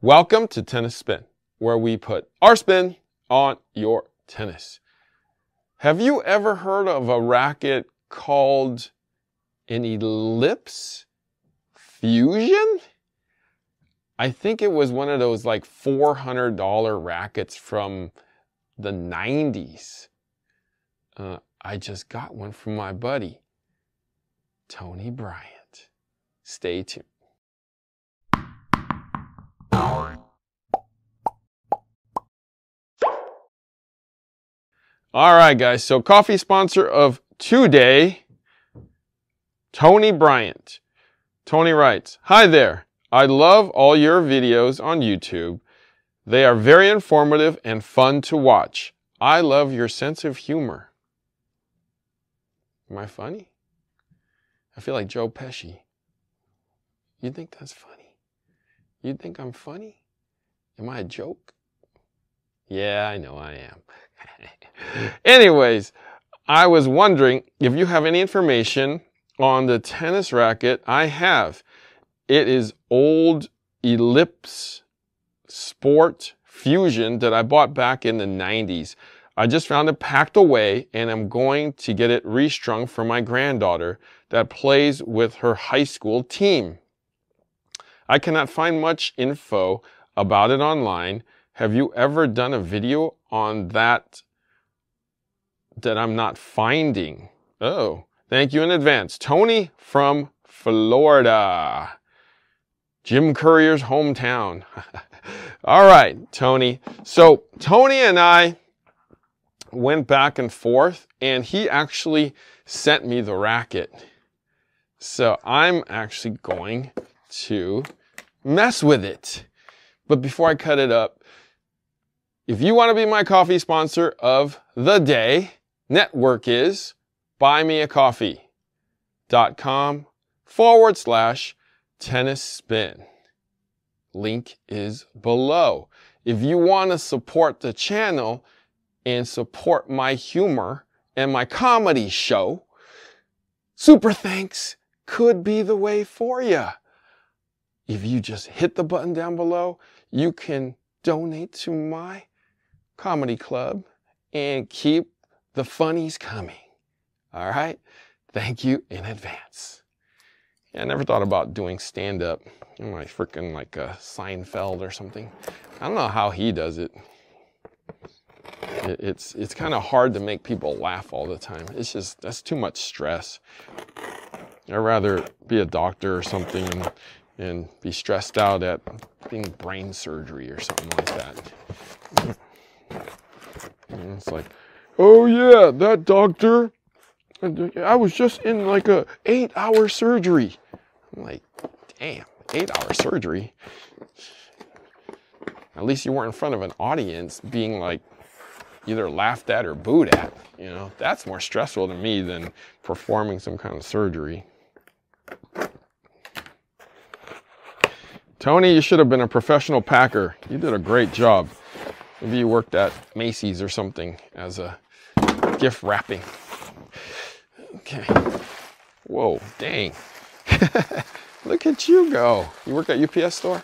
Welcome to Tennis Spin, where we put our spin on your tennis. Have you ever heard of a racket called an Ellipse Fusion? I think it was one of those like $400 rackets from the 90s. Uh, I just got one from my buddy, Tony Bryant. Stay tuned. All right, guys. So, coffee sponsor of today, Tony Bryant. Tony writes, Hi there. I love all your videos on YouTube. They are very informative and fun to watch. I love your sense of humor. Am I funny? I feel like Joe Pesci. You think that's funny? You think I'm funny? Am I a joke? Yeah, I know I am. Anyways, I was wondering if you have any information on the tennis racket I have. It is old Ellipse Sport Fusion that I bought back in the 90s. I just found it packed away and I'm going to get it restrung for my granddaughter that plays with her high school team. I cannot find much info about it online. Have you ever done a video on that that I'm not finding? Oh, thank you in advance. Tony from Florida. Jim Courier's hometown. All right, Tony. So Tony and I went back and forth and he actually sent me the racket. So I'm actually going to mess with it. But before I cut it up, if you want to be my coffee sponsor of the day, network is buymeacoffee.com forward slash tennis spin. Link is below. If you want to support the channel and support my humor and my comedy show, super thanks could be the way for you. If you just hit the button down below, you can donate to my comedy club and keep the funnies coming. All right? Thank you in advance. Yeah, I never thought about doing stand up. I'm like freaking like a Seinfeld or something. I don't know how he does it. it it's it's kind of hard to make people laugh all the time. It's just that's too much stress. I'd rather be a doctor or something and, and be stressed out at being brain surgery or something like that. It's like, oh yeah, that doctor I was just in like a eight hour surgery. I'm like, damn, eight hour surgery. At least you weren't in front of an audience being like either laughed at or booed at. You know, that's more stressful to me than performing some kind of surgery. Tony, you should have been a professional packer. You did a great job. Maybe you worked at Macy's or something as a gift wrapping. Okay. Whoa, dang. Look at you go. You work at UPS store?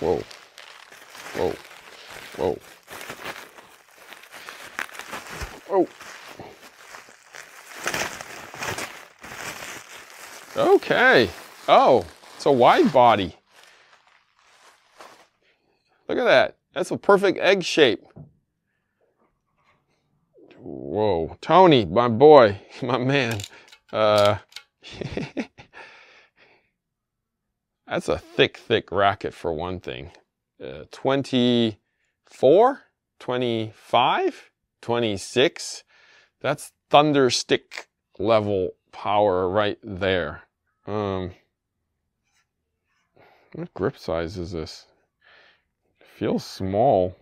Whoa. Whoa. Whoa. Whoa. Okay. Oh, it's a wide body. Look at that. That's a perfect egg shape. Whoa, Tony, my boy, my man. Uh, that's a thick, thick racket for one thing. Uh, 24, 25, 26. That's thunder stick level power right there. Um, what grip size is this? Feels small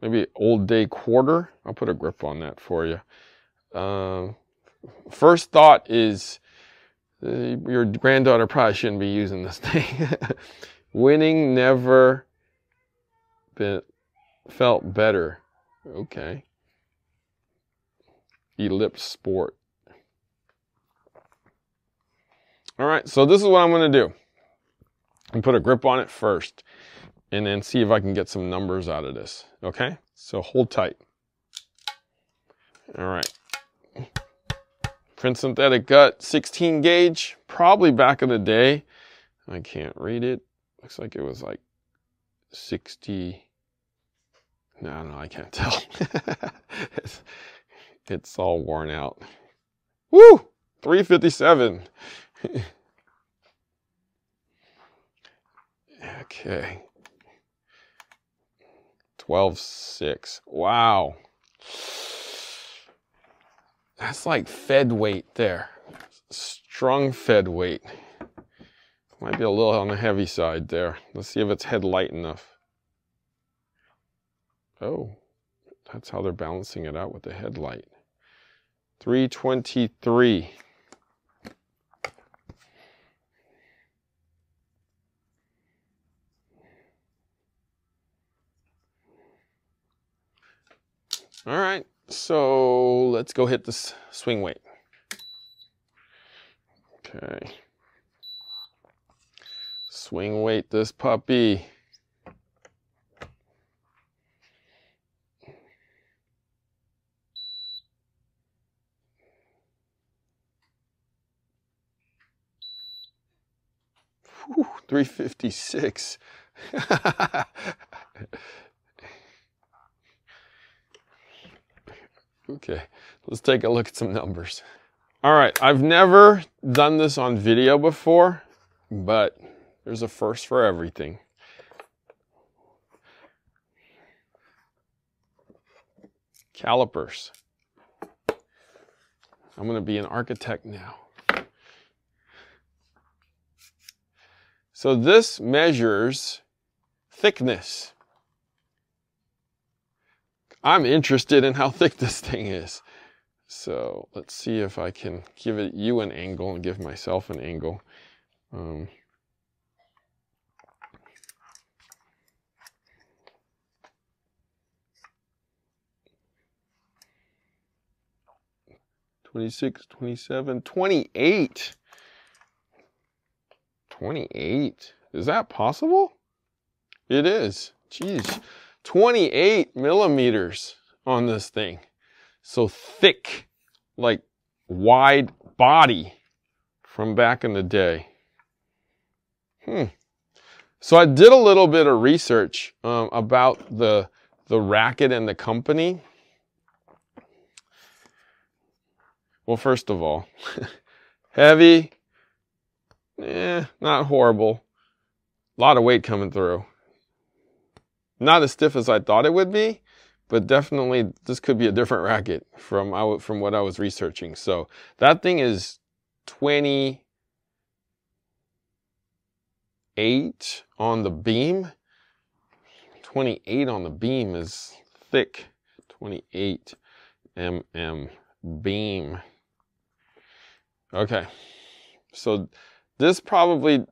maybe old day quarter. I'll put a grip on that for you. Um, first thought is uh, your granddaughter probably shouldn't be using this thing. Winning never been felt better. Okay. Ellipse Sport. All right, so this is what I'm gonna do. And put a grip on it first and then see if I can get some numbers out of this, okay? So hold tight. All right. Prince synthetic gut, 16 gauge, probably back in the day. I can't read it. Looks like it was like 60. No, no, I can't tell. it's, it's all worn out. Woo! 357. okay. 12.6. Wow. That's like fed weight there. Strong fed weight. Might be a little on the heavy side there. Let's see if it's head light enough. Oh, that's how they're balancing it out with the headlight. 323. All right, so let's go hit this swing weight. Okay. Swing weight this puppy. Whew, 356. Okay, let's take a look at some numbers. All right, I've never done this on video before, but there's a first for everything. Calipers. I'm to be an architect now. So this measures thickness. I'm interested in how thick this thing is. So let's see if I can give it you an angle and give myself an angle. Um, Twenty-six, twenty-seven, twenty-eight. Twenty-eight. Is that possible? It is. Jeez. 28 millimeters on this thing. So thick, like wide body from back in the day. Hmm. So I did a little bit of research um, about the, the racket and the company. Well, first of all, heavy, eh, not horrible. A lot of weight coming through. Not as stiff as I thought it would be, but definitely this could be a different racket from, from what I was researching. So that thing is 28 on the beam. 28 on the beam is thick. 28 mm beam. Okay, so this probably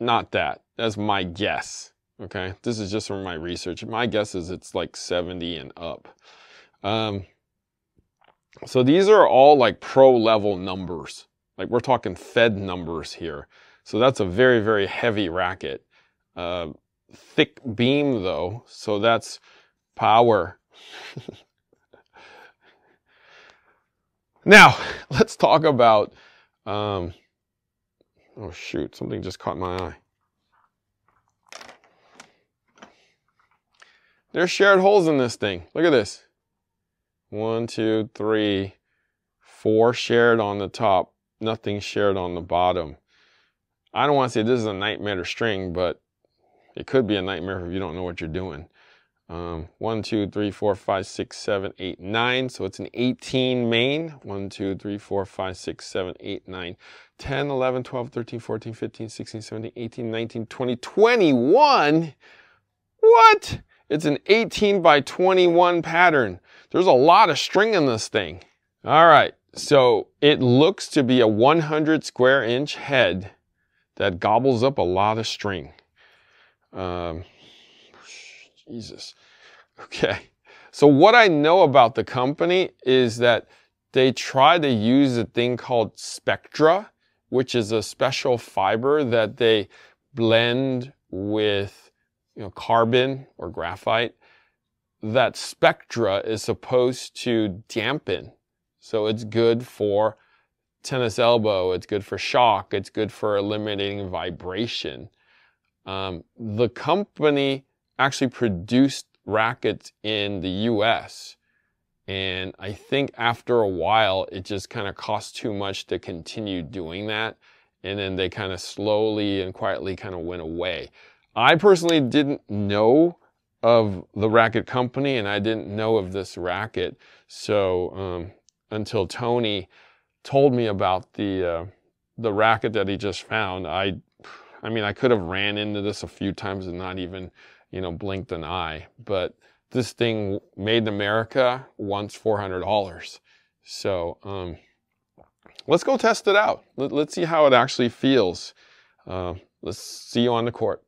not that. That's my guess. Okay, this is just from my research. My guess is it's like 70 and up. Um, so these are all like pro level numbers. Like we're talking Fed numbers here. So that's a very, very heavy racket. Uh, thick beam though, so that's power. now, let's talk about, um, oh shoot, something just caught my eye. There's shared holes in this thing. Look at this. One, two, three, four shared on the top, nothing shared on the bottom. I don't want to say this is a nightmare string, but it could be a nightmare if you don't know what you're doing. Um, one, two, three, four, five, six, seven, eight, nine. So it's an 18 main. One, two, three, four, five, six, seven, eight, nine, 10, 11, 12, 13, 14, 15, 16, 17, 18, 19, 20, 21. What? It's an 18 by 21 pattern. There's a lot of string in this thing. All right, so it looks to be a 100 square inch head that gobbles up a lot of string. Um, Jesus. Okay. So what I know about the company is that they try to use a thing called Spectra which is a special fiber that they blend with you know, carbon or graphite that spectra is supposed to dampen. So it's good for tennis elbow, it's good for shock, it's good for eliminating vibration. Um, the company actually produced rackets in the US. And I think after a while, it just kind of cost too much to continue doing that. And then they kind of slowly and quietly kind of went away. I personally didn't know of the racket company and I didn't know of this racket. So um, until Tony told me about the uh, the racket that he just found, I I mean I could have ran into this a few times and not even you know blinked an eye. But this thing made in America wants four hundred dollars. So um, let's go test it out. Let, us see how it actually feels. Uh, let's see you on the court.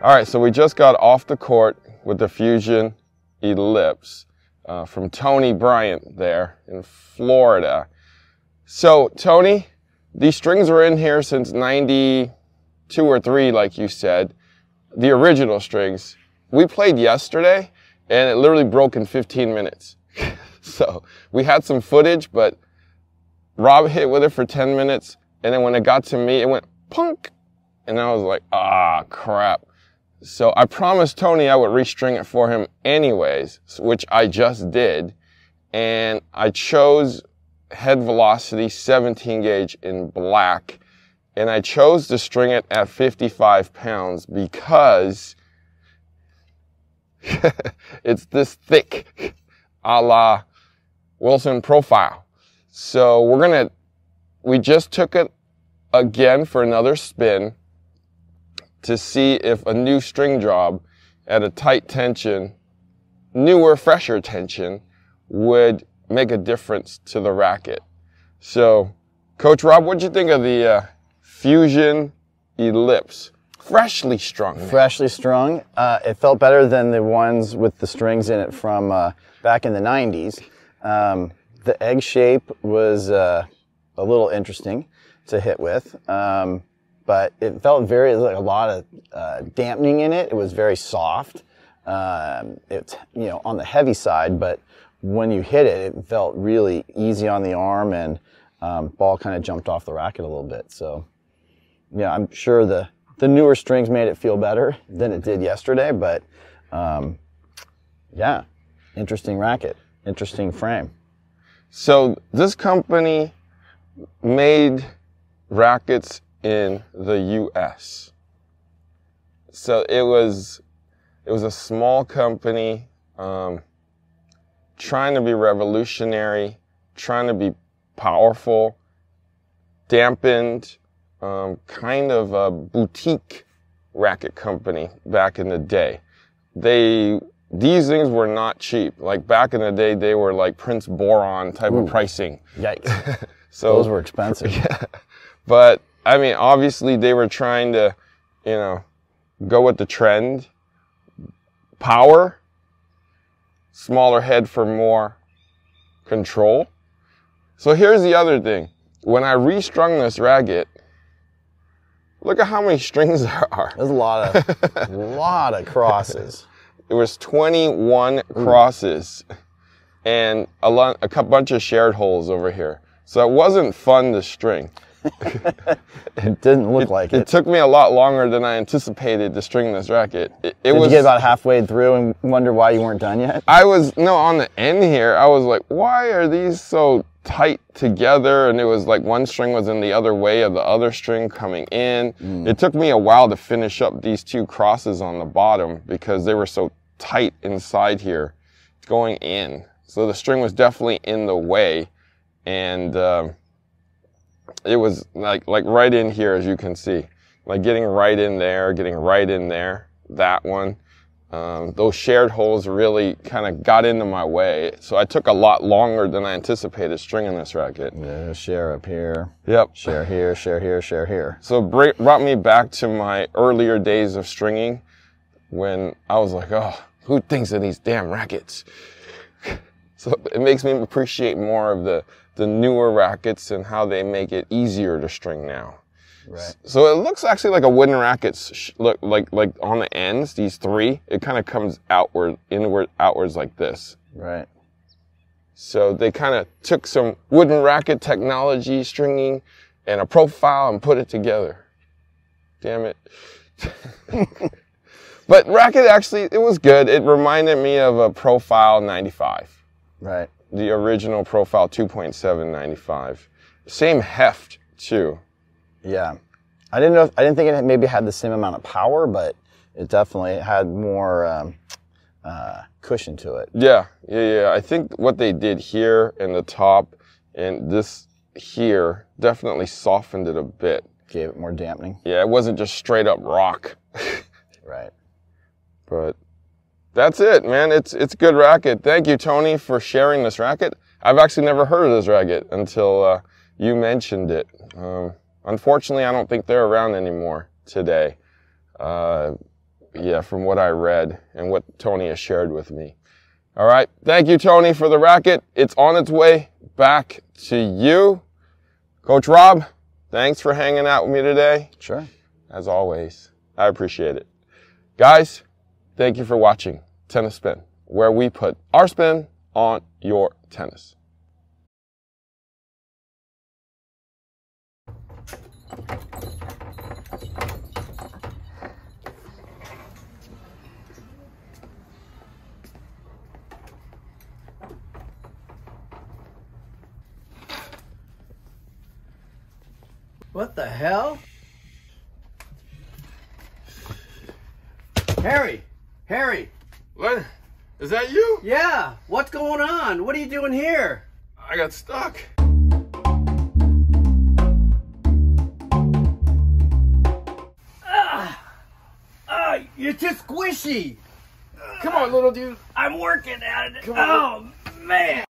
All right, so we just got off the court with the Fusion Ellipse uh, from Tony Bryant there in Florida. So, Tony, these strings were in here since 92 or 3, like you said. The original strings. We played yesterday, and it literally broke in 15 minutes. so, we had some footage, but Rob hit with it for 10 minutes, and then when it got to me, it went punk. And I was like, ah, crap. So I promised Tony I would restring it for him anyways, which I just did. And I chose head velocity 17 gauge in black. And I chose to string it at 55 pounds because it's this thick a la Wilson profile. So we're gonna, we just took it again for another spin to see if a new string job at a tight tension, newer, fresher tension, would make a difference to the racket. So, Coach Rob, what'd you think of the uh, Fusion Ellipse? Freshly strung. Man. Freshly strung. Uh, it felt better than the ones with the strings in it from uh, back in the 90s. Um, the egg shape was uh, a little interesting to hit with. Um, but it felt very like a lot of uh, dampening in it. It was very soft. Um, it's you know on the heavy side, but when you hit it, it felt really easy on the arm, and um, ball kind of jumped off the racket a little bit. So yeah, I'm sure the the newer strings made it feel better than it did yesterday, but um, yeah, interesting racket, interesting frame. So this company made rackets in the U.S. So it was it was a small company um, trying to be revolutionary, trying to be powerful, dampened, um, kind of a boutique racket company back in the day. They these things were not cheap. Like back in the day, they were like Prince Boron type Ooh. of pricing. Yikes! so those were expensive. Yeah, but I mean, obviously they were trying to, you know, go with the trend. Power, smaller head for more control. So here's the other thing. When I restrung this racket, look at how many strings there are. There's a lot of, a lot of crosses. It was 21 crosses and a, lot, a bunch of shared holes over here. So it wasn't fun to string. it didn't look it, like it. It took me a lot longer than I anticipated to string this racket. It, it Did was, you get about halfway through and wonder why you weren't done yet? I was, no, on the end here, I was like, why are these so tight together and it was like one string was in the other way of the other string coming in. It took me a while to finish up these two crosses on the bottom because they were so tight inside here going in. So the string was definitely in the way and um, it was like like right in here as you can see. Like getting right in there getting right in there that one. Um, those shared holes really kind of got into my way. So i took a lot longer than i anticipated stringing this racket. Yeah, share up here, yep. Share here, share here, share here. so it brought me back to my earlier days of stringing when i was like oh who thinks of these damn rackets so it makes me appreciate more of the the newer rackets and how they make it easier to string now Right. So it looks actually like a wooden racket. Look like like on the ends, these three, it kind of comes outward, inward, outwards like this. Right. So they kind of took some wooden racket technology, stringing, and a profile and put it together. Damn it. but racket actually, it was good. It reminded me of a Profile 95, Right. the original Profile 2.795. Same heft too. Yeah. I didn't know. If, I didn't think it maybe had the same amount of power, but it definitely had more um, uh, cushion to it. Yeah, yeah, yeah. I think what they did here in the top and this here definitely softened it a bit. Gave it more dampening. Yeah, it wasn't just straight up rock. Right. but that's it, man. It's it's good racket. Thank you, Tony, for sharing this racket. I've actually never heard of this racket until uh, you mentioned it. Um, unfortunately, I don't think they're around anymore today. Uh, yeah, from what I read and what Tony has shared with me. All right. Thank you, Tony, for the racket. It's on its way back to you. Coach Rob, thanks for hanging out with me today. Sure. As always, I appreciate it. Guys, thank you for watching Tennis Spin, where we put our spin on your tennis. What the hell? Harry! Harry! What? Is that you? Yeah! What's going on? What are you doing here? I got stuck. Ah, you're too squishy! Come on, little dude. I'm working at it. Come on. Oh, man!